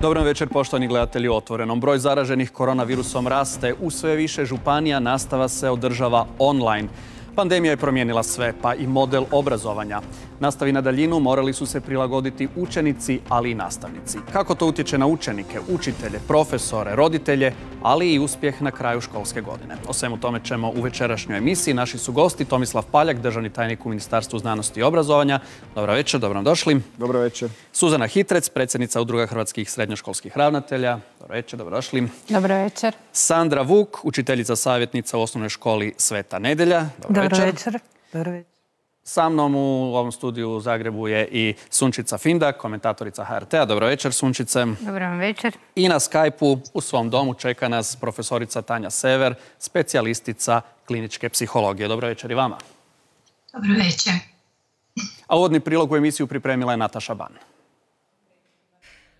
Dobro večer poštovani gledatelji u Otvorenom. Broj zaraženih koronavirusom raste. U sve više županija nastava se održava online. Pandemija je promijenila sve, pa i model obrazovanja. Nastavi na daljinu morali su se prilagoditi učenici, ali i nastavnici. Kako to utječe na učenike, učitelje, profesore, roditelje, ali i uspjeh na kraju školske godine? O svemu tome ćemo u večerašnjoj emisiji. Naši su gosti Tomislav Paljak, državni tajnik u Ministarstvu znanosti i obrazovanja. Dobro večer, dobro došli. Dobro večer. Suzana Hitrec, predsjednica Udruga hrvatskih srednjoškolskih ravnatelja. Dobro večer, dobrodošli. Dobro večer. Sandra Vuk, učiteljica savjetnica u osnovnoj školi Sveta Nedelja. Dobro večer. Dobro večer. Sa mnom u ovom studiju u Zagrebu je i Sunčica Finda, komentatorica HRT-a. Dobro večer, Sunčice. Dobro vam večer. I na Skype-u u svom domu čeka nas profesorica Tanja Sever, specijalistica kliničke psihologije. Dobro večer i vama. Dobro večer. A uvodni prilog u emisiju pripremila je Nataša Ban.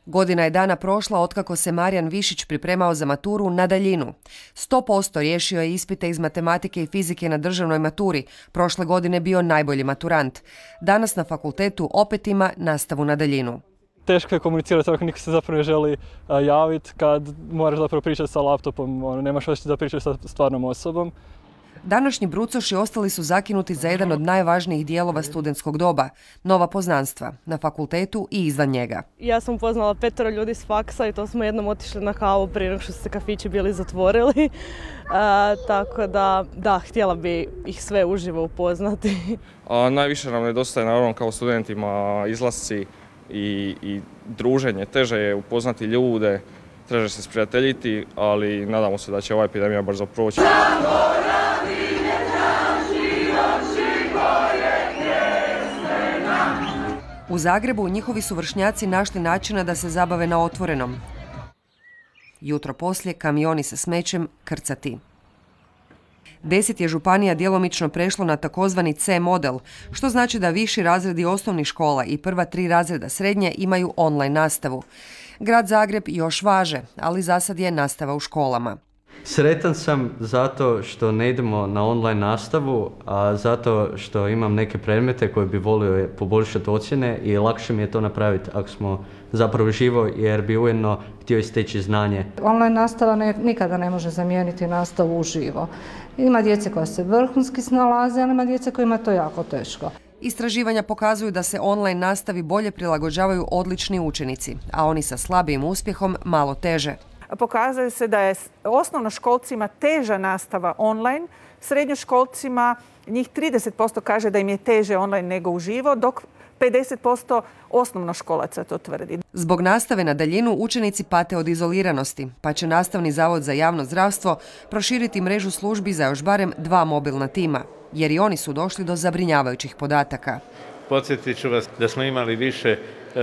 Godina je dana prošla otkako se Marijan Višić pripremao za maturu na daljinu. 100% riješio je ispite iz matematike i fizike na državnoj maturi. Prošle godine bio najbolji maturant. Danas na fakultetu opet ima nastavu na daljinu. Teško je komunicirati ako niko se zapravo ne želi javiti kad moraš zapravo pričati sa laptopom, ono, nemaš osjećaj da pričaš sa stvarnom osobom. Današnji brucoši ostali su zakinuti za jedan od najvažnijih dijelova studentskog doba, nova poznanstva, na fakultetu i izvan njega. Ja sam upoznala petero ljudi s faksa i to smo jednom otišli na kavu prije nego što su se kafići bili zatvorili. tako da, da, htjela bi ih sve uživo upoznati. A, najviše nam nedostaje naravno kao studentima izlasci i, i druženje. Teže je upoznati ljude, teže se sprijateljiti, ali nadamo se da će ova epidemija brzo proći. U Zagrebu njihovi su vršnjaci našli načina da se zabave na otvorenom. Jutro poslije kamioni sa smećem krcati. Deset je županija djelomično prešlo na takozvani C model, što znači da viši razredi osnovnih škola i prva tri razreda srednje imaju online nastavu. Grad Zagreb još važe, ali za sad je nastava u školama. Sretan sam zato što ne idemo na online nastavu, a zato što imam neke predmete koje bi volio poboljšati ocjene i lakše mi je to napraviti ako smo zapravo živo jer bi ujedno htio isteći znanje. Online nastava nikada ne može zamijeniti nastavu uživo. Ima djece koja se vrhunski snalaze, ali ima djece kojima je to jako teško. Istraživanja pokazuju da se online nastavi bolje prilagođavaju odlični učenici, a oni sa slabijim uspjehom malo teže. Pokazuje se da je osnovnoškolcima teža nastava online, srednjoškolcima njih 30% kaže da im je teže online nego uživo, dok 50% osnovnoškolaca to tvrdi. Zbog nastave na daljinu učenici pate od izoliranosti, pa će Nastavni zavod za javno zdravstvo proširiti mrežu službi za još barem dva mobilna tima, jer i oni su došli do zabrinjavajućih podataka. Podsjetit ću vas da smo imali više uh,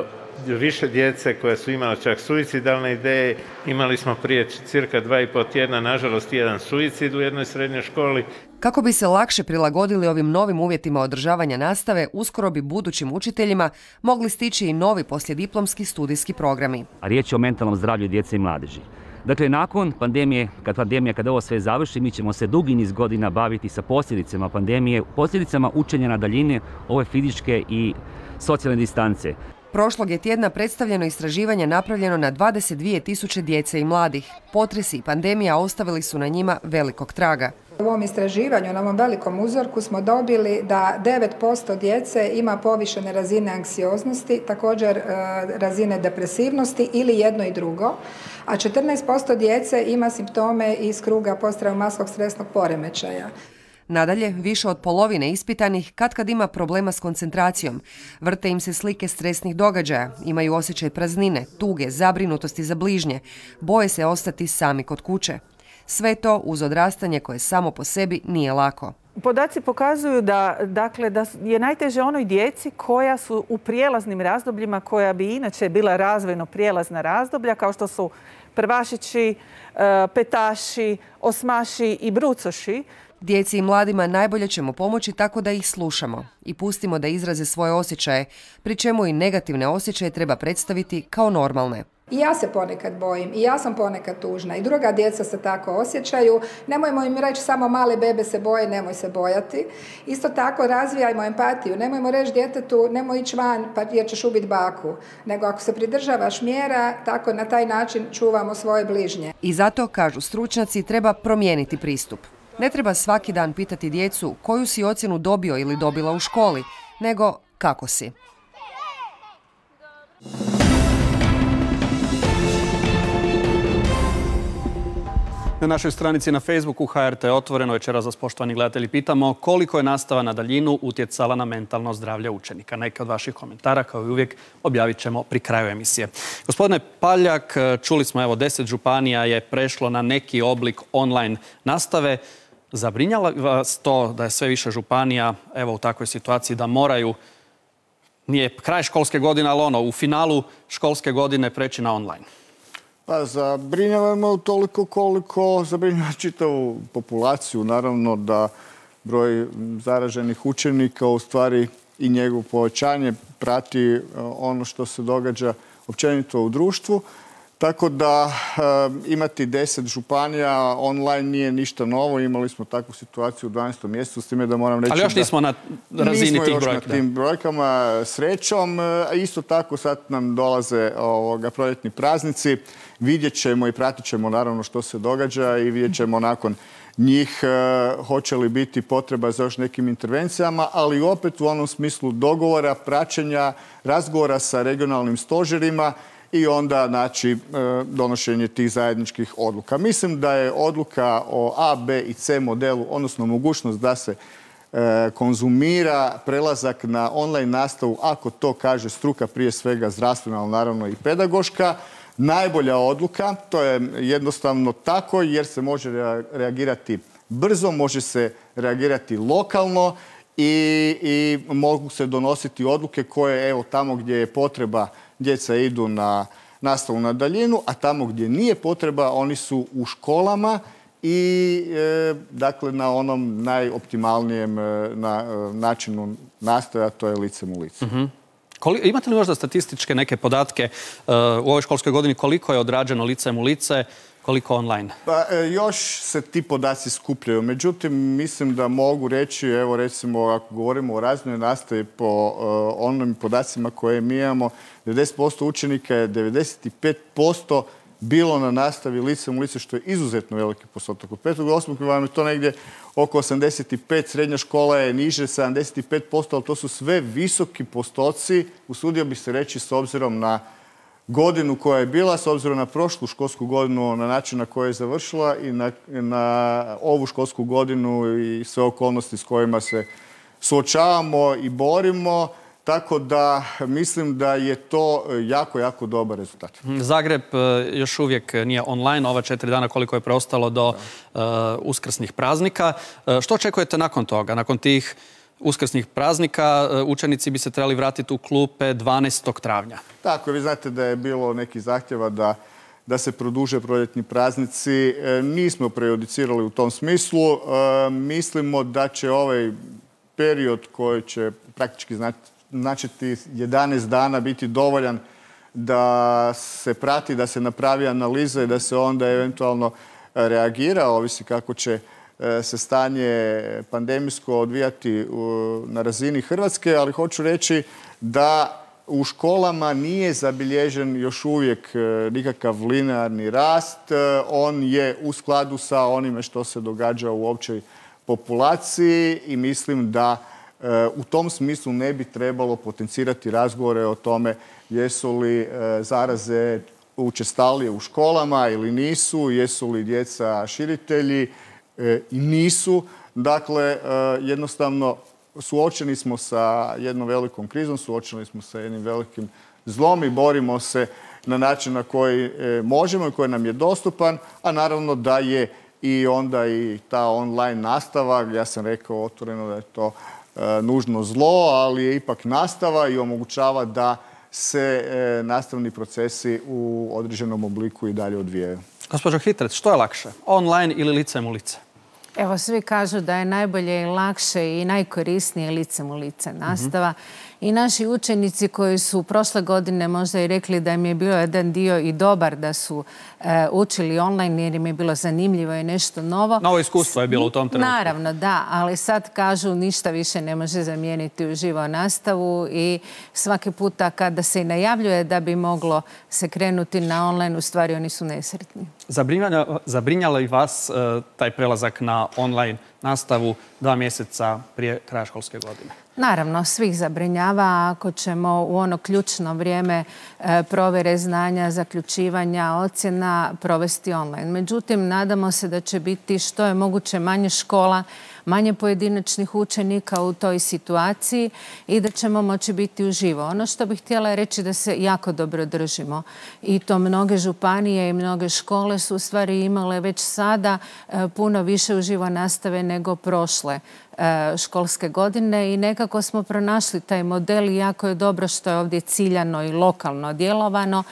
uh, više djece koje su imala čak suicidalne ideje. Imali smo prije cirka dva i pol tjedna, nažalost, jedan suicid u jednoj srednjoj školi. Kako bi se lakše prilagodili ovim novim uvjetima održavanja nastave, uskoro bi budućim učiteljima mogli stići i novi poslijediplomski studijski programi. A riječ je o mentalnom zdravlju djece i mladeži. Dakle, nakon pandemije, kad pandemija, kada ovo sve završi, mi ćemo se dugi niz godina baviti sa posljedicama pandemije, posljedicama učenja na daljine, ove fizičke i socijalne distance. Prošlog je tjedna predstavljeno istraživanje napravljeno na 22 tisuće djece i mladih. Potresi i pandemija ostavili su na njima velikog traga. U ovom istraživanju, na ovom velikom uzorku smo dobili da 9% djece ima povišene razine anksioznosti, također e, razine depresivnosti ili jedno i drugo, a 14% djece ima simptome iz kruga posttraumatskog stresnog poremećaja. Nadalje, više od polovine ispitanih kad kad ima problema s koncentracijom. Vrte im se slike stresnih događaja, imaju osjećaj praznine, tuge, zabrinutosti za bližnje, boje se ostati sami kod kuće. Sve to uz odrastanje koje samo po sebi nije lako. Podaci pokazuju da, dakle, da je najteže onoj djeci koja su u prijelaznim razdobljima koja bi inače bila razvojno prijelazna razdoblja kao što su prvašići, e, petaši, osmaši i brucoši Djeci i mladima najbolje ćemo pomoći tako da ih slušamo i pustimo da izraze svoje osjećaje, pri čemu i negativne osjećaje treba predstaviti kao normalne. I ja se ponekad bojim, i ja sam ponekad tužna, i druga djeca se tako osjećaju. Nemojmo im reći samo male bebe se boje, nemoj se bojati. Isto tako razvijajmo empatiju, nemojmo reći djetetu nemoj ići van pa jer ćeš ubiti baku. Nego ako se pridržavaš mjera, tako na taj način čuvamo svoje bližnje. I zato, kažu stručnjaci, treba promijeniti pristup. Ne treba svaki dan pitati djecu koju si ocjenu dobio ili dobila u školi, nego kako si. Na našoj stranici na Facebooku HRT otvoreno večeras vas poštovani gledatelji pitamo koliko je nastava na daljinu utjecala na mentalno zdravlje učenika. Neke od vaših komentara kao i uvijek objavit ćemo pri kraju emisije. Gospodine Paljak, čuli smo evo deset županija je prešlo na neki oblik online nastave. Zabrinjala vas to da je sve više županija evo u takvoj situaciji da moraju nije kraj školske godine, ali ono, u finalu školske godine preći na online? Pa zabrinjavamo toliko koliko zabrinjava čitavu populaciju. Naravno da broj zaraženih učenika u stvari i njegovo povećanje prati e, ono što se događa općenito u društvu. Tako da eh, imati deset županija online nije ništa novo. Imali smo takvu situaciju u 12. mjesecu, s time da moram reći... Ali još nismo na razini tih brojka. na tim brojkama, srećom. A isto tako sad nam dolaze ovoga, proljetni praznici. Vidjet ćemo i pratit ćemo naravno što se događa i vidjet ćemo nakon njih eh, hoće li biti potreba za još nekim intervencijama, ali opet u onom smislu dogovora, praćenja, razgovora sa regionalnim stožerima i onda znači e, donošenje tih zajedničkih odluka. Mislim da je odluka o A, B i C modelu, odnosno mogućnost da se e, konzumira prelazak na online nastavu ako to kaže struka prije svega zdravstvena, ali naravno i pedagoška. Najbolja odluka, to je jednostavno tako jer se može reagirati brzo, može se reagirati lokalno i, i mogu se donositi odluke koje evo tamo gdje je potreba djeca idu na nastavu na daljinu, a tamo gdje nije potreba oni su u školama i e, dakle na onom najoptimalnijem e, e, načinu nastave, a to je licem u lice. Mhm. imate li možda statističke neke podatke u ovoj školskoj godini koliko je odrađeno licem u lice, koliko online? Pa još se ti podaci skupljaju. Međutim, mislim da mogu reći, evo recimo ako govorimo o razvojnoj nastavi po onim podacima koje mi imamo, 90% učenika je 95% bilo na nastavi licem u lice, što je izuzetno veliki postotak. Od petog do osmog vam je to negdje oko 85, srednja škola je niže 75%, ali to su sve visoki postoci, usudio bi se reći s obzirom na godinu koja je bila, s obzirom na prošlu školsku godinu, na način na koji je završila i na, na ovu školsku godinu i sve okolnosti s kojima se suočavamo i borimo. Tako da mislim da je to jako, jako dobar rezultat. Zagreb e, još uvijek nije online, ova četiri dana koliko je preostalo do e, uskrsnih praznika. E, što očekujete nakon toga? Nakon tih uskrsnih praznika učenici bi se trebali vratiti u klupe 12. travnja. Tako, vi znate da je bilo neki zahtjeva da da se produže proljetni praznici. Nismo prejudicirali u tom smislu. Mislimo da će ovaj period koji će praktički znači znači 11 dana biti dovoljan da se prati, da se napravi analiza i da se onda eventualno e, reagira, ovisi kako će e, se stanje pandemijsko odvijati na razini Hrvatske, ali hoću reći da u školama nije zabilježen još uvijek e, nikakav linearni rast. On je u skladu sa onime što se događa u općoj populaciji i mislim da u tom smislu ne bi trebalo potencirati razgovore o tome jesu li e, zaraze učestalije u školama ili nisu, jesu li djeca širitelji e, i nisu. Dakle, e, jednostavno suočeni smo sa jednom velikom krizom, suočeni smo sa jednim velikim zlom i borimo se na način na koji možemo i koji nam je dostupan, a naravno da je i onda i ta online nastava, ja sam rekao otvoreno da je to E, nužno zlo, ali je ipak nastava i omogućava da se e, nastavni procesi u određenom obliku i dalje odvijaju. Gospođo Hitrec, što je lakše? Online ili licem u lice? Evo, svi kažu da je najbolje i lakše i najkorisnije licem u lice nastava. I naši učenici koji su prošle godine možda i rekli da im je bilo jedan dio i dobar da su e, učili online jer im je bilo zanimljivo i nešto novo. Novo iskustvo je bilo u tom trenutku. Naravno, da, ali sad kažu ništa više ne može zamijeniti u živo nastavu i svaki puta kada se i najavljuje da bi moglo se krenuti na online, u stvari oni su nesretni. Zabrinjala li vas e, taj prelazak na online nastavu dva mjeseca prije kraja školske godine? Naravno, svih zabrinjava ako ćemo u ono ključno vrijeme e, provjere znanja, zaključivanja, ocjena provesti online. Međutim, nadamo se da će biti što je moguće manje škola, manje pojedinačnih učenika u toj situaciji i da ćemo moći biti uživo. Ono što bih htjela reći da se jako dobro držimo i to mnoge županije i mnoge škole su u stvari imale već sada e, puno više uživo nastave nego prošle školske godine i nekako smo pronašli taj model i jako je dobro što je ovdje ciljano i lokalno djelovano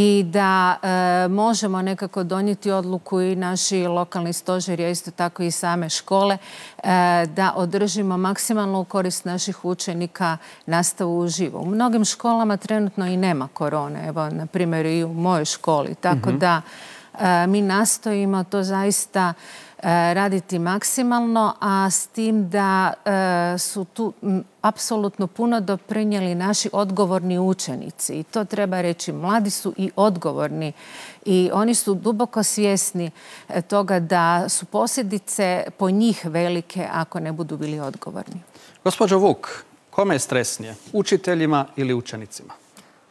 i da e, možemo nekako donijeti odluku i naši lokalni stožeri, a isto tako i same škole, e, da održimo maksimalno u korist naših učenika nastavu uživo. U mnogim školama trenutno i nema korone, evo na primjer i u mojoj školi, tako mhm. da e, mi nastojimo to zaista E, raditi maksimalno, a s tim da e, su tu apsolutno puno doprinijeli naši odgovorni učenici. I to treba reći, mladi su i odgovorni i oni su duboko svjesni e, toga da su posljedice po njih velike ako ne budu bili odgovorni. Gospođo Vuk, kome je stresnije? Učiteljima ili učenicima?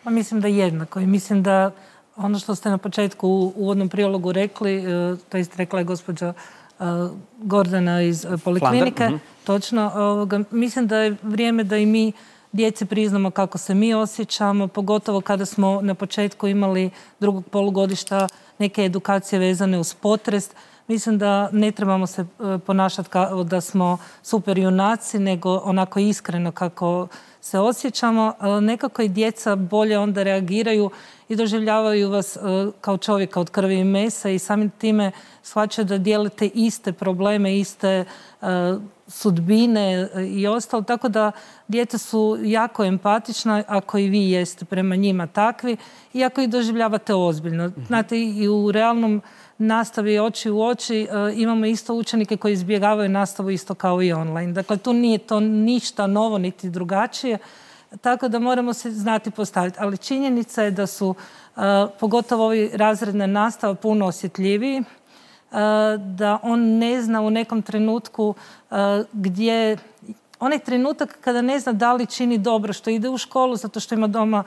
Pa mislim da jednako i mislim da ono što ste na početku u uvodnom prilogu rekli, to jest rekla je gospođa Gordana iz e, Poliklinike. Mhm. Točno. mislim da je vrijeme da i mi djeci priznamo kako se mi osjećamo, pogotovo kada smo na početku imali drugog polugodišta neke edukacije vezane uz potres. Mislim da ne trebamo se ponašati kao da smo super junaci, nego onako iskreno kako se osjećamo. Nekako i djeca bolje onda reagiraju i doživljavaju vas e, kao čovjeka od krvi i mesa i samim time shvaćaju da dijelite iste probleme, iste e, sudbine i ostalo. Tako da djeca su jako empatična ako i vi jeste prema njima takvi i ako ih doživljavate ozbiljno. Mhm. Znate, i u realnom nastavi oči u oči e, imamo isto učenike koji izbjegavaju nastavu isto kao i online. Dakle, tu nije to ništa novo niti drugačije. Tako da moramo se znati postaviti. Ali činjenica je da su uh, pogotovo ovi razredne nastava puno osjetljiviji, uh, da on ne zna u nekom trenutku gdje onaj trenutak kada ne zna da li čini dobro što ide u školu zato što ima doma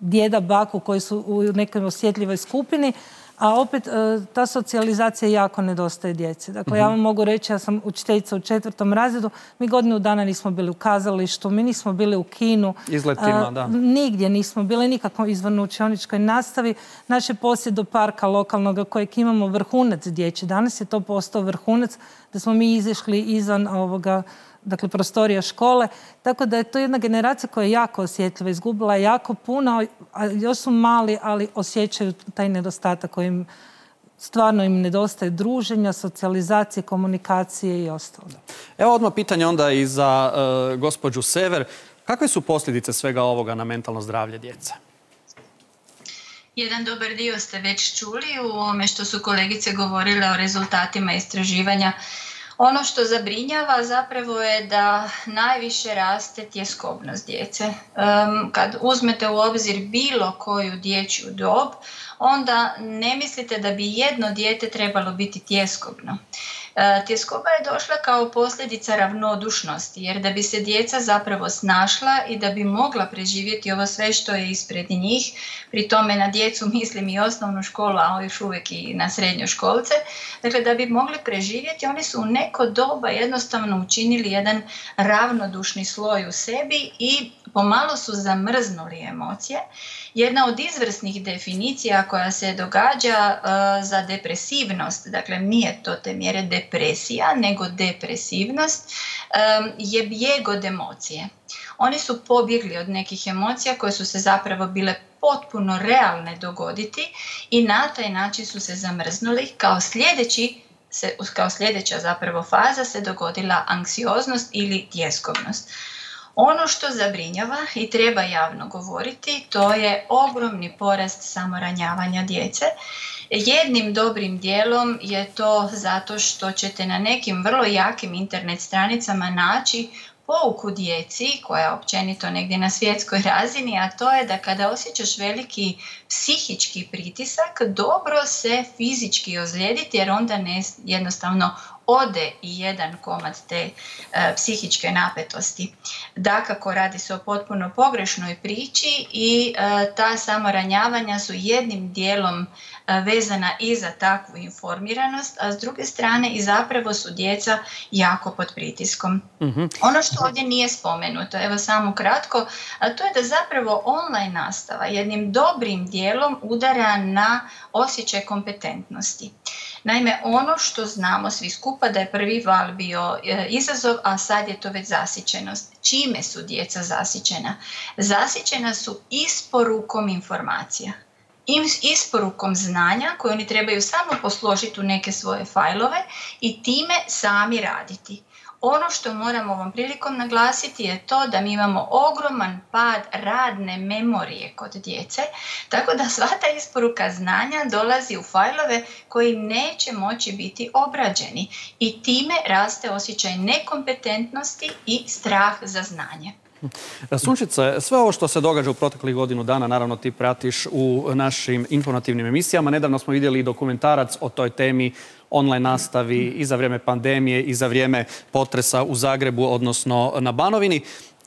djeda, baku koji su u nekoj osjetljivoj skupini, a opet e, ta socijalizacija jako nedostaje djece. Dakle, ja mhm. vam mogu reći, ja sam učiteljica u četvrtom razredu, mi godinu dana nismo bili u kazalištu, mi nismo bili u kinu. Izletima, da. Nigdje nismo bili, nikakvom izvan učioničkoj nastavi. Naš je posjed do parka lokalnog kojeg imamo vrhunac dječji. Danas je to postao vrhunac da smo mi izišli izvan ovoga dakle prostorija škole. Tako da je to jedna generacija koja je jako osjetljiva, izgubila jako puno, a još su mali, ali osjećaju taj nedostatak kojim stvarno im nedostaje druženja, socijalizacije, komunikacije i ostalo. Evo odmah pitanje onda i za e, gospođu Sever. Kakve su posljedice svega ovoga na mentalno zdravlje djece? Jedan dobar dio ste već čuli u ovome što su kolegice govorile o rezultatima istraživanja ono što zabrinjava zapravo je da najviše raste tjeskobnost djece. kad uzmete u obzir bilo koju dječju dob, onda ne mislite da bi jedno dijete trebalo biti tjeskobno. E, tjeskoba je došla kao posljedica ravnodušnosti jer da bi se djeca zapravo snašla i da bi mogla preživjeti ovo sve što je ispred njih, pri tome na djecu mislim i osnovnu školu, a još uvijek i na školce, dakle da bi mogli preživjeti oni su u neko doba jednostavno učinili jedan ravnodušni sloj u sebi i pomalo su zamrznuli emocije. Jedna od izvrsnih definicija koja se događa uh, za depresivnost, dakle nije to te mjere depresija, nego depresivnost, um, je bijeg od emocije. Oni su pobjegli od nekih emocija koje su se zapravo bile potpuno realne dogoditi i na taj način su se zamrznuli kao sljedeći se kao sljedeća zapravo faza se dogodila anksioznost ili tjeskobnost. Ono što zabrinjava i treba javno govoriti, to je ogromni porast samoranjavanja djece. Jednim dobrim dijelom je to zato što ćete na nekim vrlo jakim internet stranicama naći pouku djeci koja je općenito negdje na svjetskoj razini, a to je da kada osjećaš veliki psihički pritisak, dobro se fizički ozlijediti jer onda ne, jednostavno ode i jedan komad te e, psihičke napetosti. Dakako radi se o potpuno pogrešnoj priči i e, ta samoranjavanja su jednim dijelom e, vezana i za takvu informiranost, a s druge strane i zapravo su djeca jako pod pritiskom. Mhm. Ono što ovdje nije spomenuto, evo samo kratko, a to je da zapravo online nastava jednim dobrim dijelom udara na osjećaj kompetentnosti. Naime, ono što znamo svi skupa da je prvi val bio e, izazov, a sad je to već zasićenost. Čime su djeca zasićena? Zasićena su isporukom informacija isporukom znanja koje oni trebaju samo posložiti u neke svoje fajlove i time sami raditi. Ono što moramo ovom prilikom naglasiti je to da mi imamo ogroman pad radne memorije kod djece, tako da sva ta isporuka znanja dolazi u fajlove koji neće moći biti obrađeni i time raste osjećaj nekompetentnosti i strah za znanje. Sunčice, sve ovo što se događa u proteklih godinu dana, naravno ti pratiš u našim informativnim emisijama. Nedavno smo vidjeli i dokumentarac o toj temi online nastavi i za vrijeme pandemije i za vrijeme potresa u Zagrebu, odnosno na Banovini.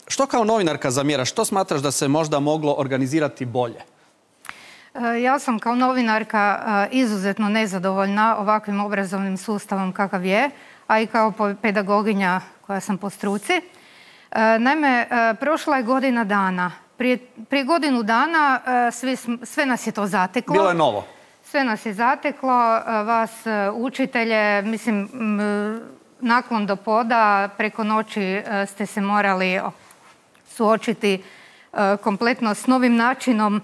Što kao novinarka zamjera? Što smatraš da se možda moglo organizirati bolje? E, ja sam kao novinarka e, izuzetno nezadovoljna ovakvim obrazovnim sustavom kakav je, a i kao pedagoginja koja sam po struci. E, naime, prošla je godina dana. Prije, godinu dana sve nas je to zateklo. Bilo je novo. Sve nas je zateklo, vas e, učitelje, mislim, naklon do poda, preko noći e, ste se morali suočiti e, kompletno s novim načinom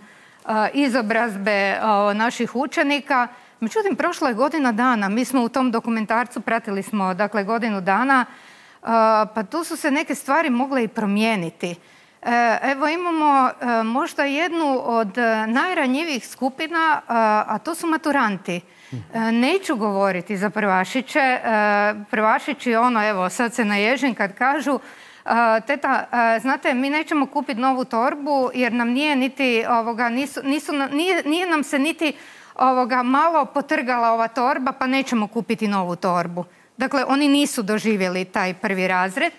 izobrazbe naših učenika. Međutim, prošla je godina dana. Mi smo u tom dokumentarcu, pratili smo dakle godinu dana, pa tu su se neke stvari mogle i promijeniti. E, evo imamo e, možda jednu od e, najranjivijih skupina, a to su maturanti. Neću govoriti za prvašiće. Prvašići ono, evo, sad se naježim kad kažu teta, znate, mi nećemo kupiti novu torbu jer nam nije niti, ovoga, nisu, nije, nije nam se niti ovoga, malo potrgala ova torba pa nećemo kupiti novu torbu. Dakle, oni nisu doživjeli taj prvi razred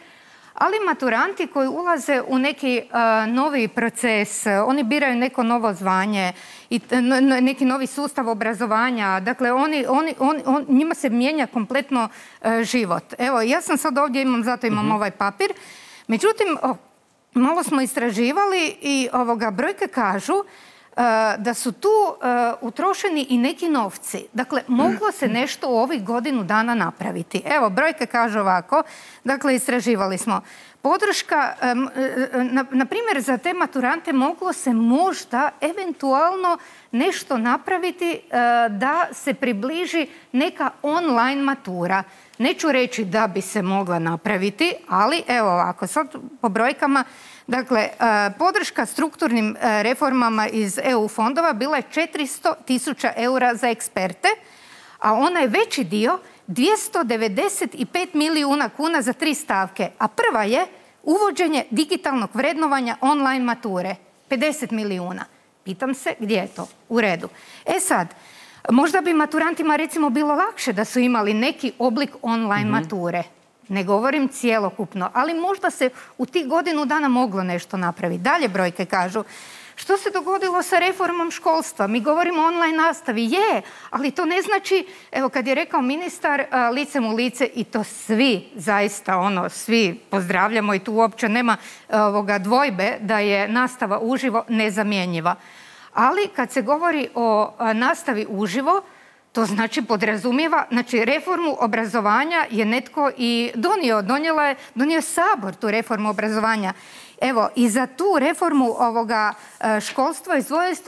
ali maturanti koji ulaze u neki uh, novi proces, oni biraju neko novo zvanje i neki novi sustav obrazovanja. Dakle, oni, oni, on, njima se mijenja kompletno uh, život. Evo, ja sam sad ovdje, imam, zato imam mhm. ovaj papir. Međutim, malo smo istraživali i ovoga brojke kažu da su tu utrošeni i neki novci. Dakle, moglo se nešto u ovih godinu dana napraviti. Evo, brojke kažu ovako. Dakle, istraživali smo. Podrška, na, primjer, za te maturante moglo se možda eventualno nešto napraviti da se približi neka online matura. Neću reći da bi se mogla napraviti, ali evo ovako, sad po brojkama Dakle, e, podrška strukturnim e, reformama iz EU fondova bila je 400 tisuća eura za eksperte, a onaj veći dio 295 milijuna kuna za tri stavke, a prva je uvođenje digitalnog vrednovanja online mature, 50 milijuna. Pitam se gdje je to? U redu. E sad, možda bi maturantima recimo bilo lakše da su imali neki oblik online mhm. mature. Ne govorim cijelokupno, ali možda se u tih godinu dana moglo nešto napraviti. Dalje brojke kažu. Što se dogodilo sa reformom školstva? Mi govorimo o online nastavi. Je, ali to ne znači, evo kad je rekao ministar, licem u lice i to svi, zaista ono, svi pozdravljamo i tu uopće nema ovoga dvojbe da je nastava uživo nezamjenjiva. Ali kad se govori o nastavi uživo, to znači podrazumijeva, znači reformu obrazovanja je netko i donio, donijela je, donio Sabor tu reformu obrazovanja. Evo, i za tu reformu ovoga e, školstva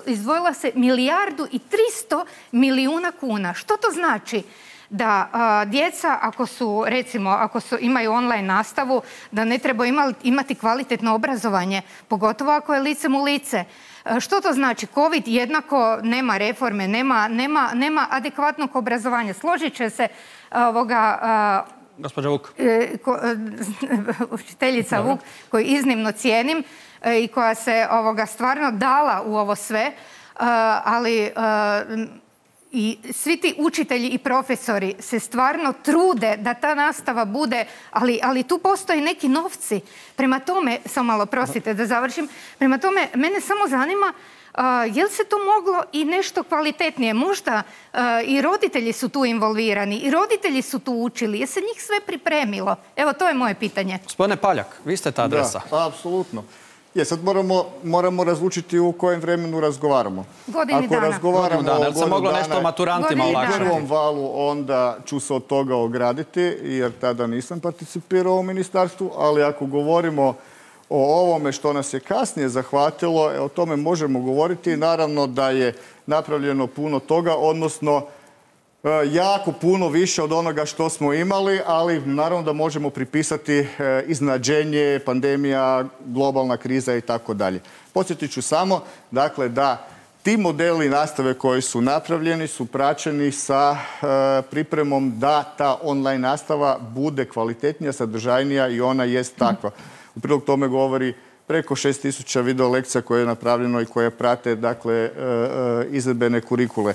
izdvojila se milijardu i tristo milijuna kuna. Što to znači? da djeca ako su recimo ako su, imaju online nastavu da ne treba imati kvalitetno obrazovanje pogotovo ako je licem u lice što to znači? Covid jednako nema reforme, nema, nema, nema adekvatnog obrazovanja. Složit će se ovoga, Gospođa Vuk. E, učiteljica Vuk, koju iznimno cijenim e, i koja se ovoga stvarno dala u ovo sve, e, ali i svi ti učitelji i profesori se stvarno trude da ta nastava bude, ali, ali tu postoje neki novci. Prema tome, samo malo prostite da završim, prema tome mene samo zanima uh, je li se to moglo i nešto kvalitetnije? Možda i roditelji su tu involvirani i roditelji su tu učili. Je se njih sve pripremilo? Evo, to je moje pitanje. Gospodine Paljak, vi ste ta adresa. Da, apsolutno. Je, sad moramo, moramo razlučiti u kojem vremenu razgovaramo. Godini Ako dana. razgovaramo Godinu dana, o jel se moglo godinu nešto dana maturantima olakšati? u prvom valu, onda ću se od toga ograditi, jer tada nisam participirao u ministarstvu, ali ako govorimo o ovome što nas je kasnije zahvatilo, e, o tome možemo govoriti. Naravno da je napravljeno puno toga, odnosno jako puno više od onoga što smo imali, ali naravno da možemo pripisati e, iznađenje, pandemija, globalna kriza i tako dalje. Podsjetit ću samo, dakle, da ti modeli nastave koji su napravljeni su praćeni sa e, pripremom da ta online nastava bude kvalitetnija, sadržajnija i ona jest takva. U prilog tome govori preko 6000 video lekcija koje je napravljeno i koje prate dakle izvedbene kurikule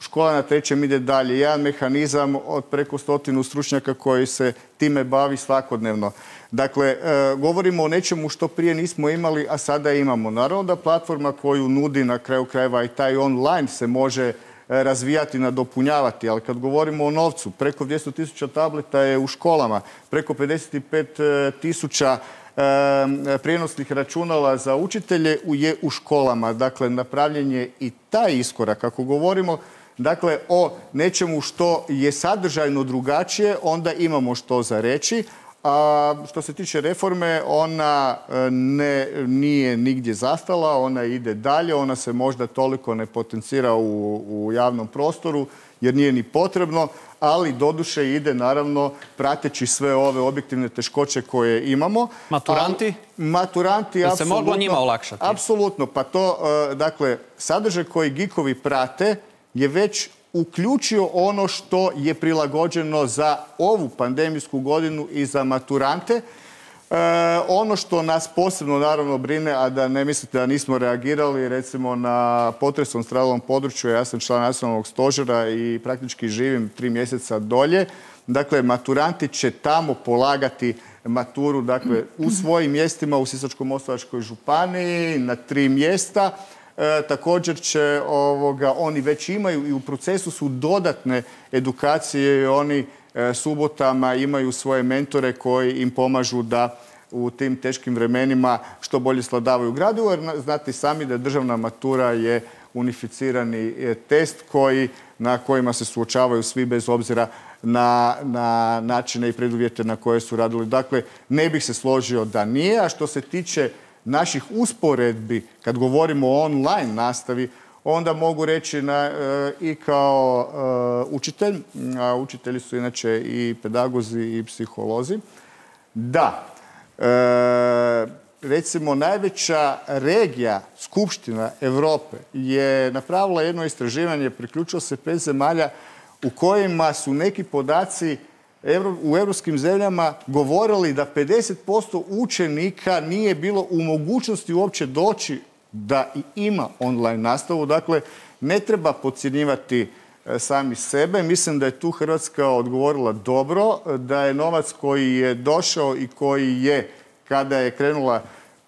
škola na trećem ide dalje. Jedan mehanizam od preko stotinu stručnjaka koji se time bavi svakodnevno. Dakle, e, govorimo o nečemu što prije nismo imali, a sada imamo. Naravno da platforma koju nudi na kraju krajeva i taj online se može e, razvijati, nadopunjavati, ali kad govorimo o novcu, preko 200 tisuća tableta je u školama, preko 55 tisuća e, prijenosnih računala za učitelje je u školama. Dakle, napravljen je i taj iskorak. Ako govorimo dakle o nečemu što je sadržajno drugačije, onda imamo što za reći. A što se tiče reforme, ona e, ne, nije nigdje zastala, ona ide dalje, ona se možda toliko ne potencira u, u javnom prostoru jer nije ni potrebno, ali doduše ide naravno prateći sve ove objektivne teškoće koje imamo. Maturanti? maturanti, apsolutno. se moglo njima olakšati? Apsolutno, pa to, e, dakle, sadržaj koji gikovi prate je već uključio ono što je prilagođeno za ovu pandemijsku godinu i za maturante. E, ono što nas posebno naravno brine, a da ne mislite da nismo reagirali recimo na potresom stradalom području, ja sam član nacionalnog stožera i praktički živim tri mjeseca dolje. Dakle, maturanti će tamo polagati maturu dakle, u svojim mjestima u Sisačko-moslavačkoj županiji na tri mjesta. E, također će ovoga, oni već imaju i u procesu su dodatne edukacije i oni e, subotama imaju svoje mentore koji im pomažu da u tim teškim vremenima što bolje sladavaju gradu, jer znate sami da državna matura je unificirani e, test koji, na kojima se suočavaju svi bez obzira na, na načine i preduvjete na koje su radili. Dakle, ne bih se složio da nije, a što se tiče naših usporedbi, kad govorimo o online nastavi, onda mogu reći na, e, i kao e, učitelj, a učitelji su inače i pedagozi i psiholozi, da, e, recimo najveća regija Skupština Europe je napravila jedno istraživanje, priključilo se pet zemalja u kojima su neki podaci u europskim zemljama govorili da 50% učenika nije bilo u mogućnosti uopće doći da i ima online nastavu. Dakle, ne treba podcjenjivati e, sami sebe. Mislim da je tu Hrvatska odgovorila dobro, da je novac koji je došao i koji je, kada je krenula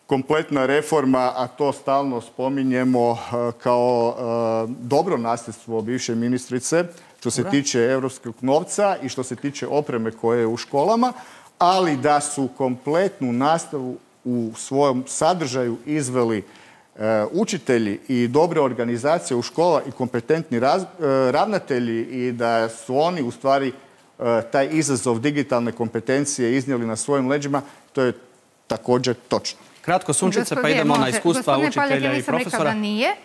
kompletna reforma, a to stalno spominjemo e, kao e, dobro nasljedstvo bivše ministrice, što se tiče europskog novca i što se tiče opreme koje je u školama, ali da su kompletnu nastavu u svojom sadržaju izveli e, učitelji i dobre organizacije u škola i kompetentni e, ravnatelji i da su oni u stvari e, taj izazov digitalne kompetencije iznijeli na svojim leđima, to je također točno. Kratko sunčice, pa idemo na iskustva učitelja i profesora. nije,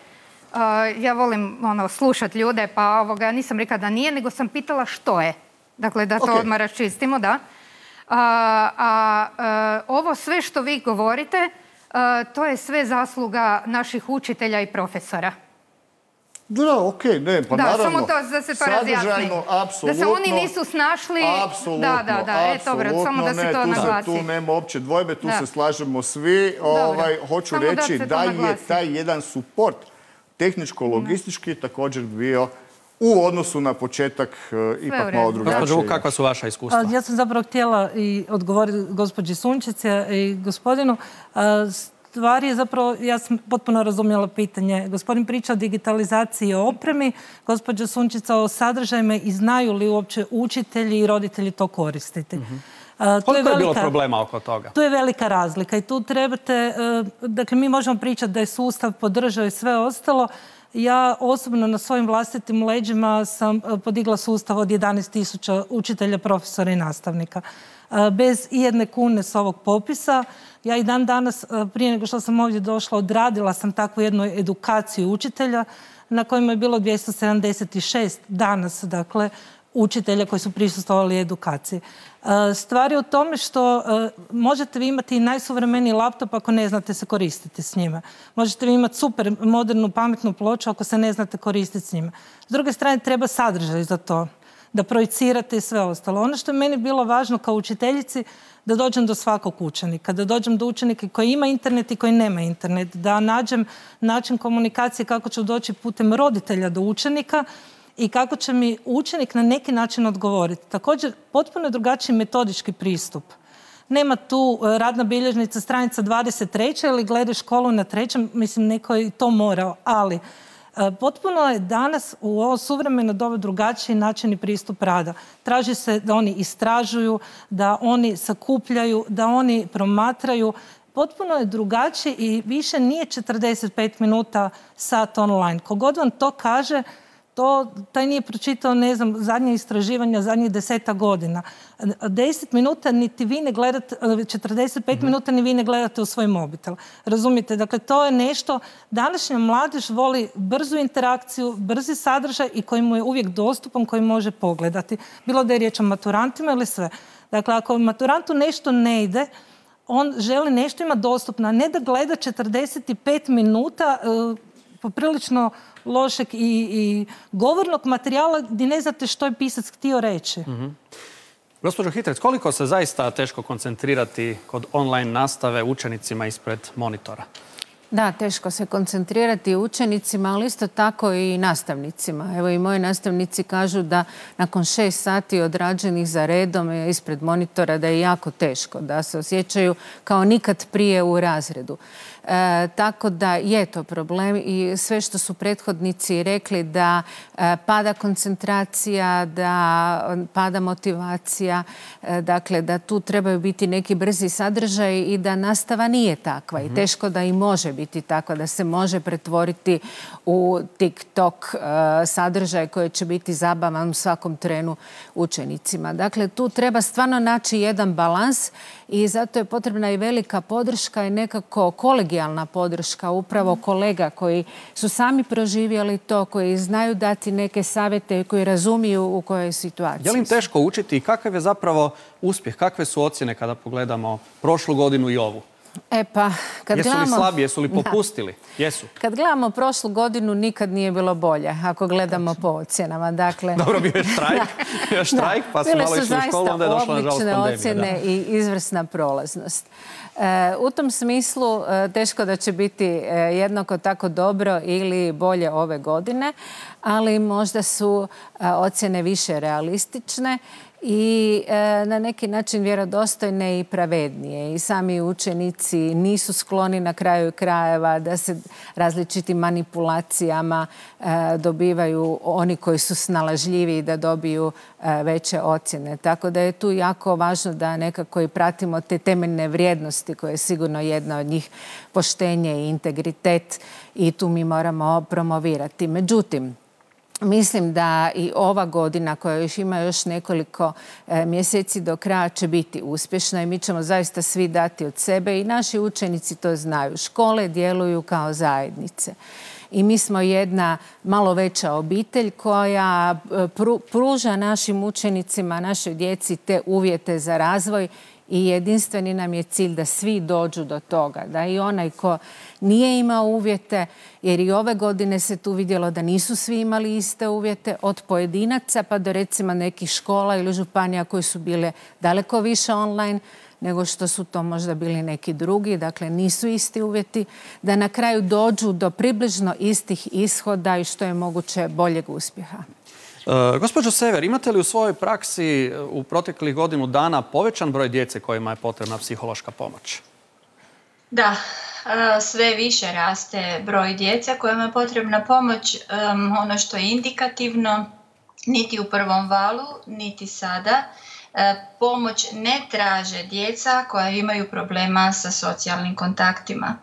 ja volim ono, slušat ljude, pa ovoga, nisam rekla da nije, nego sam pitala što je. Dakle, da to odmah raščistimo, da. A, ovo sve što vi govorite, to je sve zasluga naših učitelja i profesora. Da, ok, ne, pa da, naravno. samo to, da se to razjasni. apsolutno. Da se oni nisu snašli. Apsolutno, da, da, da, e, dobro, samo da se to naglasi. Tu, tu nema opće dvojbe, tu se slažemo svi. Ovaj, hoću reći da, je taj jedan suport tehničko-logistički također bio u odnosu na početak e, ipak malo drugačije. Gospođo, kakva su vaša iskustva? Ja sam zapravo htjela i odgovoriti gospođi Sunčici i gospodinu. Stvar je zapravo, ja sam potpuno razumjela pitanje. Gospodin priča o digitalizaciji i opremi, gospođa Sunčica o sadržajima i znaju li uopće učitelji i roditelji to koristiti. Mhm. Koliko je, bilo problema oko toga? Tu je velika razlika i tu trebate, e, dakle mi možemo pričati da je sustav podržao i sve ostalo. Ja osobno na svojim vlastitim leđima sam e, podigla sustav od 11.000 učitelja, profesora i nastavnika. E, bez jedne kune s ovog popisa. Ja i dan danas, prije nego što sam ovdje došla, odradila sam takvu jednu edukaciju učitelja na kojima je bilo 276 danas, dakle, učitelja koji su prisustvovali edukaciji. E, stvar je u tome što e, možete vi imati i najsuvremeniji laptop ako ne znate se koristiti s njima. Možete vi imati super modernu pametnu ploču ako se ne znate koristiti s njima. S druge strane treba sadržaj za to da projicirate i sve ostalo. Ono što je meni bilo važno kao učiteljici da dođem do svakog učenika, da dođem do učenika koji ima internet i koji nema internet, da nađem način komunikacije kako ću doći putem roditelja do učenika, i kako će mi učenik na neki način odgovoriti. Također, potpuno drugačiji metodički pristup. Nema tu e, radna bilježnica stranica 23. ili glede školu na trećem, mislim neko je to morao, ali e, potpuno je danas u ovo suvremeno doba drugačiji način i pristup rada. Traži se da oni istražuju, da oni sakupljaju, da oni promatraju. Potpuno je drugačiji i više nije 45 minuta sat online. Kogod vam to kaže, to, taj nije pročitao, ne znam, zadnje istraživanja, zadnjih deseta godina. Deset minuta niti vi ne gledate, 45 mhm. minuta ni vi ne gledate u svoj mobitel. Razumijete? Dakle, to je nešto, današnja mladež voli brzu interakciju, brzi sadržaj i koji mu je uvijek dostupan, koji može pogledati. Bilo da je riječ o maturantima ili sve. Dakle, ako maturantu nešto ne ide, on želi nešto ima dostupno, a ne da gleda 45 minuta e, poprilično lošeg i, i govornog materijala gdje ne znate što je pisac htio reći. Mm Gospođo Hitrec, koliko se zaista teško koncentrirati kod online nastave učenicima ispred monitora? Da, teško se koncentrirati učenicima, ali isto tako i nastavnicima. Evo i moji nastavnici kažu da nakon šest sati odrađenih za redom ispred monitora da je jako teško, da se osjećaju kao nikad prije u razredu. E, tako da je to problem i sve što su prethodnici rekli da e, pada koncentracija, da pada motivacija, e, dakle da tu trebaju biti neki brzi sadržaj i da nastava nije takva i mhm. teško da i može biti takva, da se može pretvoriti u TikTok sadržaj koji će biti zabavan u svakom trenu učenicima. Dakle, tu treba stvarno naći jedan balans i zato je potrebna i velika podrška i nekako kolegijalna podrška upravo kolega koji su sami proživjeli to, koji znaju dati neke savjete koji razumiju u kojoj situaciji. Je li im teško učiti i kakav je zapravo uspjeh? Kakve su ocjene kada pogledamo prošlu godinu i ovu? E pa, kad jesu li slabi, jesu li popustili? Jesu. Kad gledamo prošlu godinu, nikad nije bilo bolje, ako gledamo po ocjenama. Dakle, Dobro, bio je štrajk, bio štrajk pa su malo išli u školu, onda je došla nažalost pandemija. ocjene i izvrsna prolaznost. E, u tom smislu e, teško da će biti e, jednako tako dobro ili bolje ove godine, ali možda su ocjene više realistične i e, na neki način vjerodostojne i pravednije. I sami učenici nisu skloni na kraju krajeva da se različitim manipulacijama e, dobivaju oni koji su snalažljivi da dobiju e, veće ocjene. Tako da je tu jako važno da nekako i pratimo te temeljne vrijednosti koje je sigurno jedna od njih poštenje i integritet i tu mi moramo promovirati. Međutim, Mislim da i ova godina koja još ima još nekoliko e, mjeseci do kraja će biti uspješna i mi ćemo zaista svi dati od sebe i naši učenici to znaju. Škole djeluju kao zajednice i mi smo jedna malo veća obitelj koja e, pruža našim učenicima, našoj djeci te uvjete za razvoj i jedinstveni nam je cilj da svi dođu do toga, da i onaj ko nije imao uvjete, jer i ove godine se tu vidjelo da nisu svi imali iste uvjete, od pojedinaca pa do recimo nekih škola ili županija koje su bile daleko više online, nego što su to možda bili neki drugi, dakle nisu isti uvjeti, da na kraju dođu do približno istih ishoda i što je moguće boljeg uspjeha. E, gospođo Sever, imate li u svojoj praksi e, u proteklih godinu dana povećan broj djece kojima je potrebna psihološka pomoć? Da, e, sve više raste broj djece kojima je potrebna pomoć. Ono što je indikativno, niti u prvom valu, niti sada, pomoć ne traže djeca koja imaju problema sa socijalnim kontaktima.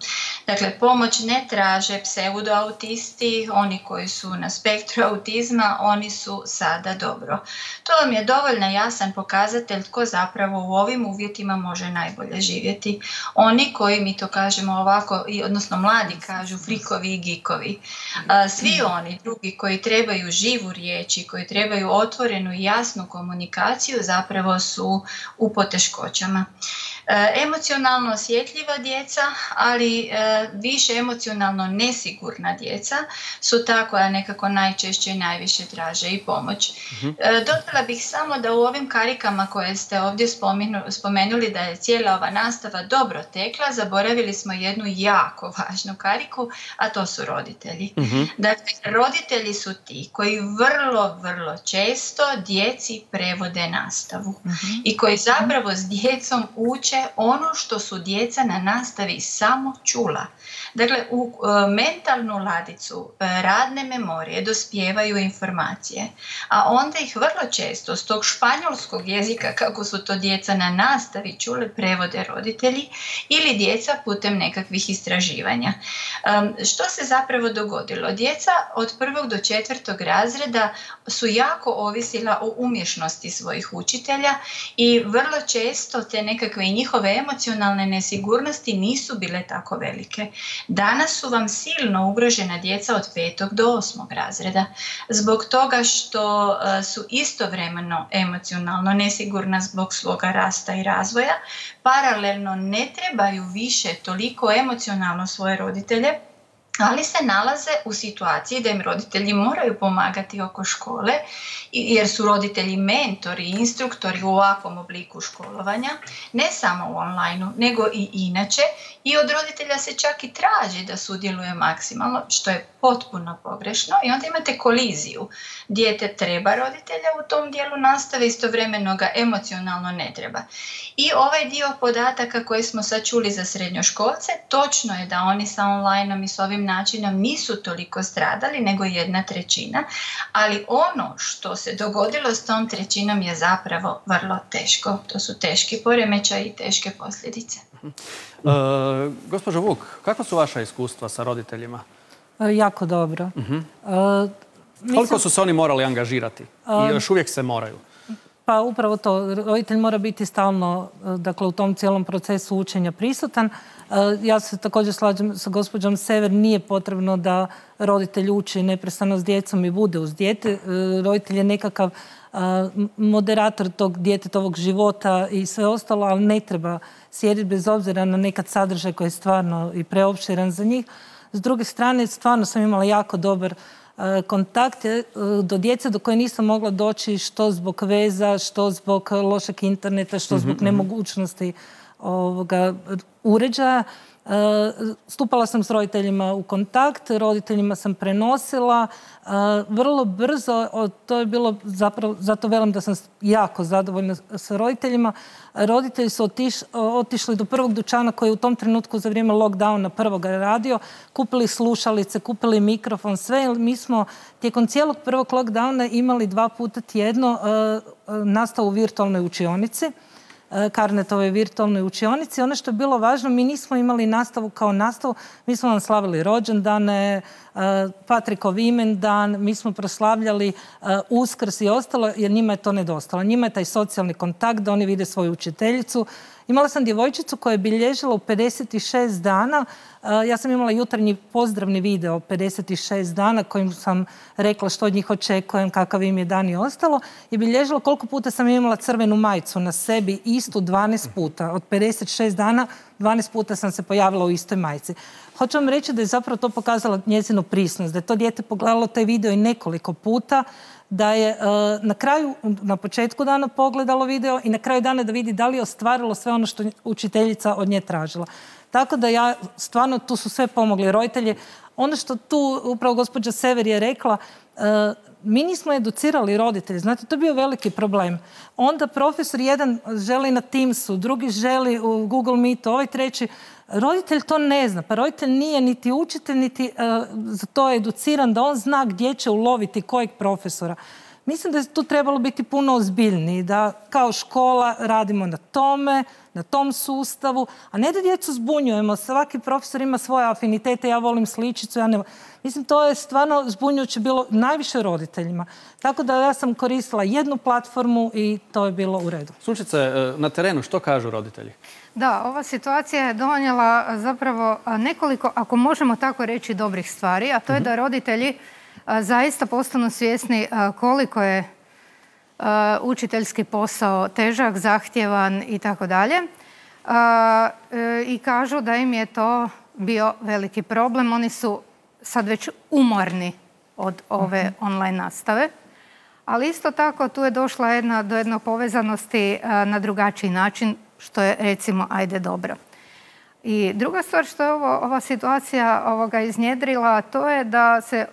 Dakle, pomoć ne traže pseudoautisti, oni koji su na spektru autizma, oni su sada dobro. To vam je dovoljno jasan pokazatelj tko zapravo u ovim uvjetima može najbolje živjeti. Oni koji, mi to kažemo ovako, odnosno mladi kažu frikovi i gikovi. Svi oni drugi koji trebaju živu riječ koji trebaju otvorenu i jasnu komunikaciju zapravo su u poteškoćama. E, emocionalno osjetljiva djeca, ali e, više emocionalno nesigurna djeca su ta koja nekako najčešće i najviše traže i pomoć. Mhm. E, dodala bih samo da u ovim karikama koje ste ovdje spomenuli da je cijela ova nastava dobro tekla, zaboravili smo jednu jako važnu kariku, a to su roditelji. Mhm. Dakle, roditelji su ti koji vrlo, vrlo često djeci prevode nastavu i koji zapravo s djecom uče ono što su djeca na nastavi samo čula. Dakle, u e, mentalnu ladicu e, radne memorije dospijevaju informacije, a onda ih vrlo često s tog španjolskog jezika, kako su to djeca na nastavi čule, prevode roditelji ili djeca putem nekakvih istraživanja. Što se zapravo dogodilo? Djeca od prvog do četvrtog razreda su jako ovisila o umješnosti svojih učitelja i vrlo često te nekakve njihove emocionalne nesigurnosti nisu bile tako velike. Danas su vam silno ugrožena djeca od petog do osmog razreda zbog toga što e, su istovremeno emocionalno nesigurna zbog svoga rasta i razvoja, paralelno ne trebaju više toliko emocionalno svoje roditelje ali se nalaze u situaciji da im roditelji moraju pomagati oko škole jer su roditelji mentori, instruktori u ovakvom obliku školovanja, ne samo u online nego i inače. I od roditelja se čak i traži da sudjeluje maksimalno, što je potpuno pogrešno i onda imate koliziju. Dijete treba roditelja u tom dijelu nastave, istovremeno ga emocionalno ne treba. I ovaj dio podataka koji smo sad čuli za srednjoškolce, točno je da oni sa online i s ovim načinom nisu toliko stradali, nego jedna trećina, ali ono što se dogodilo s tom trećinom je zapravo vrlo teško. To su teški poremećaj i teške posljedice. E, gospođo Vuk, kakva su vaša iskustva sa roditeljima? E, jako dobro. Mhm. E, Koliko su se oni morali angažirati? I još uvijek se moraju? Pa upravo to. Roditelj mora biti stalno dakle, u tom cijelom procesu učenja prisutan. Ja se također slađem sa gospođom Sever. Nije potrebno da roditelj uči neprestano s djecom i bude uz dijete. Roditelj je nekakav moderator tog djetetovog života i sve ostalo, ali ne treba sjediti bez obzira na nekad sadržaj koji je stvarno i preopširan za njih. S druge strane, stvarno sam imala jako dobar kontakt e, do djece do koje nisam mogla doći što zbog veza, što zbog lošeg interneta, što zbog mhm, mhm. nemogućnosti ovoga uređaja. Stupala sam s roditeljima u kontakt, roditeljima sam prenosila. Vrlo brzo, to je bilo zapravo, zato velim da sam jako zadovoljna s roditeljima. Roditelji su otišli do prvog dućana koji je u tom trenutku za vrijeme lockdowna prvoga radio, kupili slušalice, kupili mikrofon, sve. Mi smo tijekom cijelog prvog lockdowna imali dva puta tjedno nastavu u virtualnoj učionici. Karnetovoj virtualnoj učionici. Ono što je bilo važno, mi nismo imali nastavu kao nastavu, mi smo vam slavili rođendane, e, Patrikov imendan, mi smo proslavljali e, uskrs i ostalo, jer njima je to nedostalo. Njima je taj socijalni kontakt, da oni vide svoju učiteljicu Imala sam djevojčicu koja je bilježila u 56 dana. Ja sam imala jutarnji pozdravni video 56 dana kojim sam rekla što od njih očekujem, kakav im je dan i ostalo. I bilježila koliko puta sam imala crvenu majicu na sebi, istu 12 puta. Od 56 dana 12 puta sam se pojavila u istoj majici. Hoću vam reći da je zapravo to pokazala njezinu prisnost, da je to dijete pogledalo taj video i nekoliko puta, da je e, na kraju, na početku dana pogledalo video i na kraju dana da vidi da li je ostvarilo sve ono što učiteljica od nje tražila. Tako da ja, stvarno, tu su sve pomogli roditelji. Ono što tu upravo gospođa Sever je rekla, e, mi nismo educirali roditelje, znate, to je bio veliki problem. Onda profesor jedan želi na Teamsu, drugi želi u Google Meetu, ovaj treći Roditelj to ne zna, pa roditelj nije niti učitelj, niti e, za to educiran da on zna gdje će uloviti kojeg profesora. Mislim da je tu trebalo biti puno ozbiljniji, da kao škola radimo na tome, na tom sustavu, a ne da djecu zbunjujemo. Svaki profesor ima svoje afinitete, ja volim sličicu, ja ne... Mislim, to je stvarno zbunjujuće bilo najviše roditeljima. Tako da ja sam koristila jednu platformu i to je bilo u redu. Sunčice, e, na terenu što kažu roditelji? Da, ova situacija je donijela zapravo nekoliko, ako možemo tako reći, dobrih stvari, a to je da roditelji zaista postanu svjesni koliko je učiteljski posao težak, zahtjevan i tako dalje. E, I kažu da im je to bio veliki problem. Oni su sad već umorni od ove mhm. online nastave. Ali isto tako tu je došla jedna, do jednog povezanosti na drugačiji način što je recimo ajde dobro. I druga stvar što je ovo, ova situacija ovoga iznjedrila, to je da se e,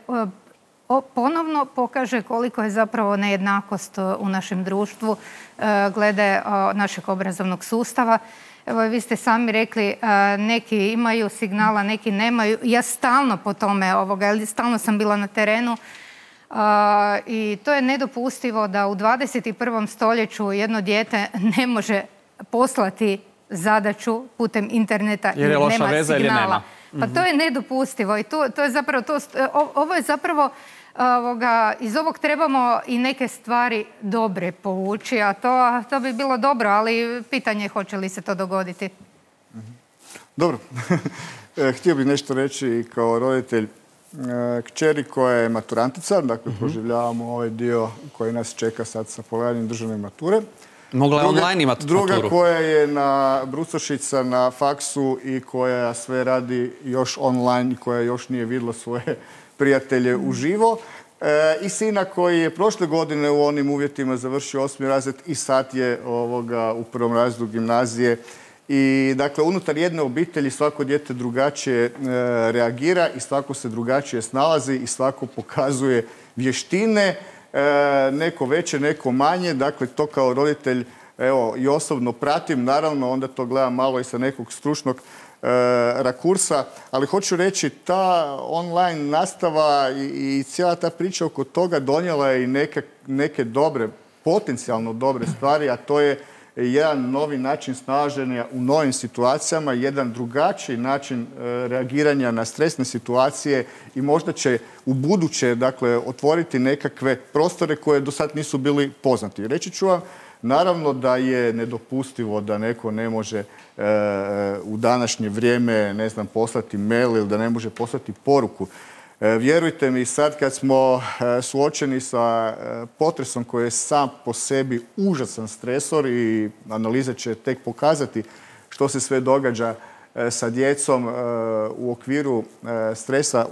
ponovno pokaže koliko je zapravo nejednakost e, u našem društvu e, glede našeg obrazovnog sustava. Evo, vi ste sami rekli, neki imaju signala, neki nemaju. Ja stalno po tome, ovoga, stalno sam bila na terenu i to je nedopustivo da u 21. stoljeću jedno dijete ne može poslati zadaću putem interneta i nema veza signala. Pa to je nedopustivo i to, to je zapravo, to, ovo je zapravo Ovoga, iz ovog trebamo i neke stvari dobre povući, a to, to bi bilo dobro, ali pitanje je hoće li se to dogoditi. Dobro. E, htio bih nešto reći kao roditelj e, kćeri koja je maturantica, dakle mhm. proživljavamo ovaj dio koji nas čeka sad sa polaganjem državne mature. Mogla je online imati Druga koja je na Brucošica na faksu i koja sve radi još online i koja još nije vidjela svoje prijatelje uživo. E, I sina koji je prošle godine u onim uvjetima završio osmi razred i sad je u prvom razredu gimnazije. I dakle, unutar jedne obitelji svako dijete drugačije e, reagira i svako se drugačije snalazi i svako pokazuje vještine E, neko veće, neko manje. Dakle, to kao roditelj evo, i osobno pratim. Naravno, onda to gledam malo i sa nekog stručnog rakursa, ali hoću reći ta online nastava i, cijela ta priča oko toga donijela je i neke, dobre, potencijalno dobre stvari, a to je jedan novi način snalaženja u novim situacijama, jedan drugačiji način e, reagiranja na stresne situacije i možda će u buduće dakle, otvoriti nekakve prostore koje do sad nisu bili poznati. Reći ću vam, naravno da je nedopustivo da neko ne može e, u današnje vrijeme ne znam, poslati mail ili da ne može poslati poruku. E, vjerujte mi, sad kad smo e, suočeni sa potresom koji je sam po sebi užasan stresor i analize će tek pokazati što se sve događa sa djecom u okviru stresa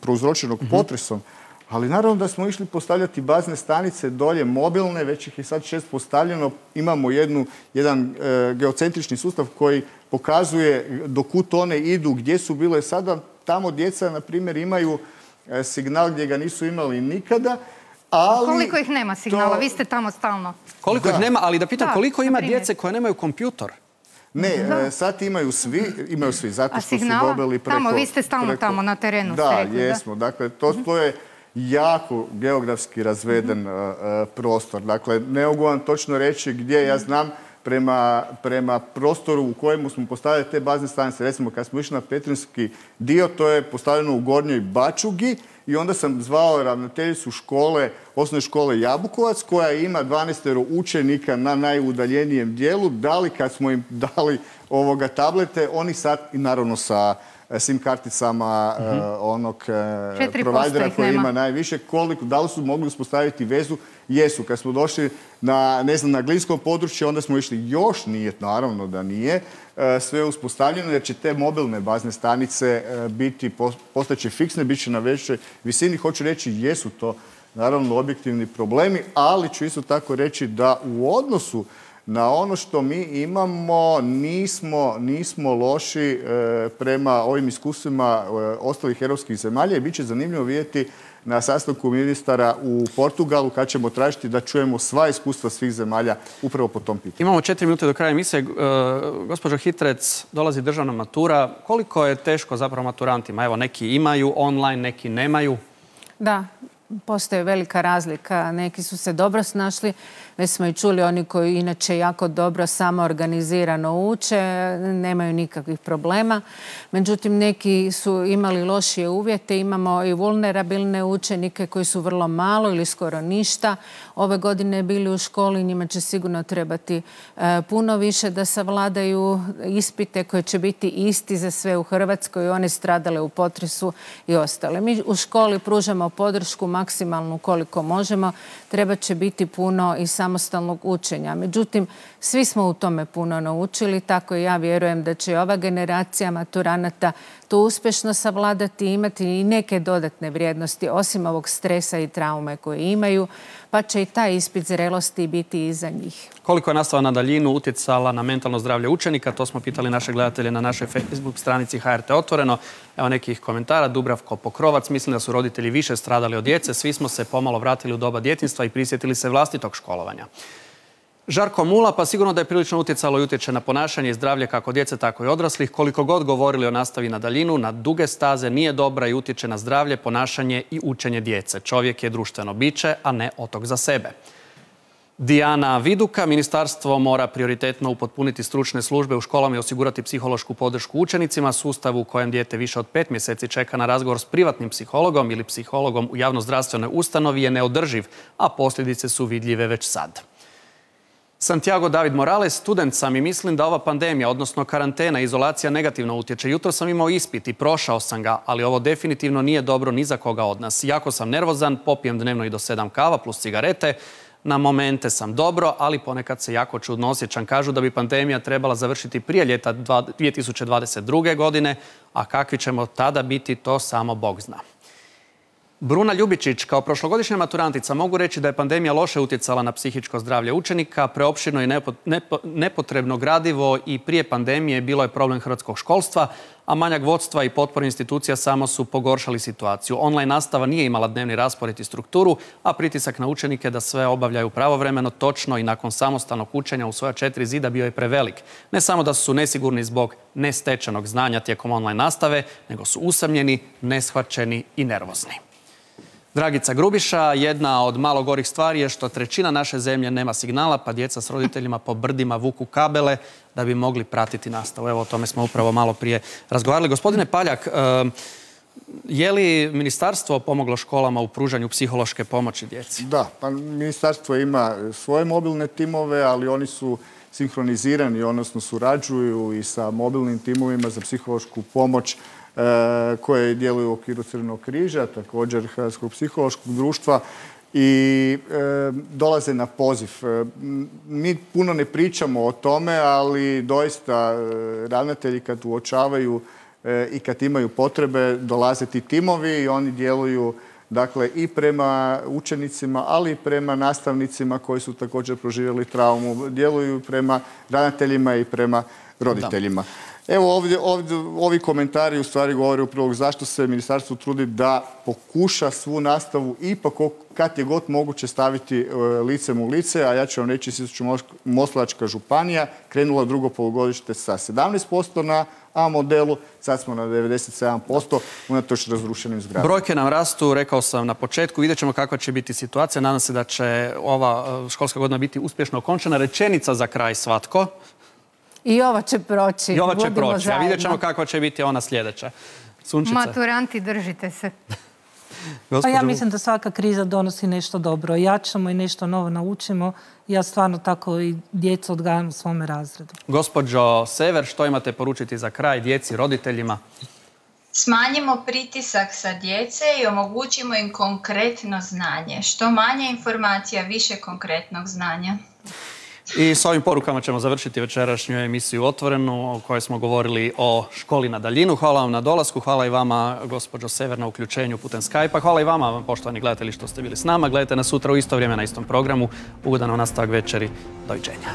prouzročenog mhm. potresom, ali naravno da smo išli postavljati bazne stanice dolje mobilne, već ih je sad šest postavljeno. Imamo jednu, jedan geocentrični sustav koji pokazuje dokud one idu, gdje su bile sada tamo djeca, na primjer, imaju e, signal gdje ga nisu imali nikada, ali... Koliko ih nema signala? Vi ste tamo stalno. Koliko ih nema, ali da pitam, koliko ima djece koje nemaju kompjutor? Ne, e, sad imaju svi, imaju svi, zato što su dobili preko... Tamo, vi ste stalno tamo na terenu. Da, jesmo. Dakle, to je jako geografski razveden mhm. e, prostor. Dakle, ne mogu vam točno reći gdje, ja znam prema, prema prostoru u kojemu smo postavili te bazne stanice. Recimo, kad smo išli na Petrinski dio, to je postavljeno u Gornjoj Bačugi, i onda sam zvao ravnateljicu škole, osnovne škole Jabukovac, koja ima 12 učenika na najudaljenijem dijelu. Da li kad smo im dali ovoga tablete, oni sad, i naravno sa SIM karticama e, mhm. onog e, provajdera koji ima najviše, koliko, da li su mogli uspostaviti vezu? Jesu. Kad smo došli na, ne znam, na glinskom području, onda smo išli još nije, naravno da nije, sve uspostavljeno jer će te mobilne bazne stanice biti, postaće fiksne, bit će na većoj visini. Hoću reći, jesu to naravno objektivni problemi, ali ću isto tako reći da u odnosu na ono što mi imamo nismo, nismo loši e, prema ovim iskustvima e, ostalih europskih zemalja i bit će zanimljivo vidjeti na sastanku ministara u Portugalu kad ćemo tražiti da čujemo sva iskustva svih zemalja upravo po tom pitanju. Imamo četiri minute do kraja emisije. E, gospođo Hitrec, dolazi državna matura. Koliko je teško zapravo maturantima? Evo, neki imaju online, neki nemaju. Da, postoje velika razlika. Neki su se dobro snašli, već smo i čuli oni koji inače jako dobro samo organizirano uče, nemaju nikakvih problema. Međutim, neki su imali lošije uvjete. Imamo i vulnerabilne učenike koji su vrlo malo ili skoro ništa. Ove godine bili u školi, njima će sigurno trebati e, puno više da savladaju ispite koje će biti isti za sve u Hrvatskoj. One stradale u potresu i ostale. Mi u školi pružamo podršku maksimalnu koliko možemo. Treba će biti puno i samo samostalnog učenja. Međutim, svi smo u tome puno naučili, tako i ja vjerujem da će ova generacija maturanata to uspješno savladati i imati i neke dodatne vrijednosti, osim ovog stresa i traume koje imaju, pa će i taj ispit zrelosti biti iza njih. Koliko je nastava na daljinu utjecala na mentalno zdravlje učenika? To smo pitali naše gledatelje na našoj Facebook stranici HRT Otvoreno. Evo nekih komentara. Dubravko Pokrovac. Mislim da su roditelji više stradali od djece. Svi smo se pomalo vratili u doba djetinstva i prisjetili se vlastitog školovanja. Žarko Mula, pa sigurno da je prilično utjecalo i utječe na ponašanje i zdravlje kako djece, tako i odraslih. Koliko god govorili o nastavi na daljinu, na duge staze nije dobra i utječe na zdravlje, ponašanje i učenje djece. Čovjek je društveno biće, a ne otok za sebe. Dijana Viduka, ministarstvo mora prioritetno upotpuniti stručne službe u školama i osigurati psihološku podršku učenicima. Sustavu u kojem dijete više od pet mjeseci čeka na razgovor s privatnim psihologom ili psihologom u javnozdravstvenoj ustanovi je neodrživ, a posljedice su vidljive već sad. Santiago David Morales, student sam i mislim da ova pandemija, odnosno karantena, izolacija negativno utječe. Jutro sam imao ispit i prošao sam ga, ali ovo definitivno nije dobro ni za koga od nas. Jako sam nervozan, popijem dnevno i do sedam kava plus cigarete. Na momente sam dobro, ali ponekad se jako čudno osjećam. Kažu da bi pandemija trebala završiti prije ljeta 2022. godine, a kakvi ćemo tada biti, to samo Bog zna. Bruna Ljubičić, kao prošlogodišnja maturantica mogu reći da je pandemija loše utjecala na psihičko zdravlje učenika, preopširno i nepotrebno gradivo i prije pandemije bilo je problem hrvatskog školstva, a manjak vodstva i potpore institucija samo su pogoršali situaciju. Online nastava nije imala dnevni raspored i strukturu, a pritisak na učenike da sve obavljaju pravovremeno, točno i nakon samostalnog učenja u svoja četiri zida bio je prevelik. Ne samo da su nesigurni zbog nestečenog znanja tijekom online nastave, nego su usamljeni, neshvaćeni i nervozni. Dragica Grubiša, jedna od malo gorih stvari je što trećina naše zemlje nema signala, pa djeca s roditeljima po brdima vuku kabele da bi mogli pratiti nastavu. Evo, o tome smo upravo malo prije razgovarali. Gospodine Paljak, je li ministarstvo pomoglo školama u pružanju psihološke pomoći djeci? Da, pa ministarstvo ima svoje mobilne timove, ali oni su sinhronizirani, odnosno surađuju i sa mobilnim timovima za psihološku pomoć koje djeluju u okviru Crvenog križa, također Hrvatskog psihološkog društva i e, dolaze na poziv. E, mi puno ne pričamo o tome, ali doista ravnatelji kad uočavaju i kad imaju potrebe dolaze ti timovi i oni djeluju dakle i prema učenicima, ali i prema nastavnicima koji su također proživjeli traumu, djeluju prema ravnateljima i prema roditeljima. Evo ovdje, ovdje, ovi komentari u stvari govore upravo zašto se ministarstvo trudi da pokuša svu nastavu ipak kad je god moguće staviti e, licem u lice, a ja ću vam reći Sisačko-moslavačka županija krenula drugo polugodište sa 17% na A modelu, sad smo na 97% unatoč razrušenim zgradama. Brojke nam rastu, rekao sam na početku, vidjet ćemo kakva će biti situacija. Nadam se da će ova e, školska godina biti uspješno okončena. Rečenica za kraj svatko. I ova će proći. I ova će proći, a vidjet ćemo kakva će biti ona sljedeća. Sunčica. Maturanti, držite se. Pa ja mislim da svaka kriza donosi nešto dobro. Jačamo i nešto novo naučimo. Ja stvarno tako i djecu odgajam u svome razredu. Gospođo Sever, što imate poručiti za kraj djeci, roditeljima? Smanjimo pritisak sa djece i omogućimo im konkretno znanje. Što manje informacija, više konkretnog znanja. I s ovim porukama ćemo završiti večerašnju emisiju Otvorenu u kojoj smo govorili o školi na daljinu. Hvala vam na dolasku, hvala i vama gospođo Sever na uključenju putem Skype-a. Hvala i vama poštovani gledatelji što ste bili s nama. Gledajte nas sutra u isto vrijeme na istom programu. Ugodan nastavak večeri. Doviđenja.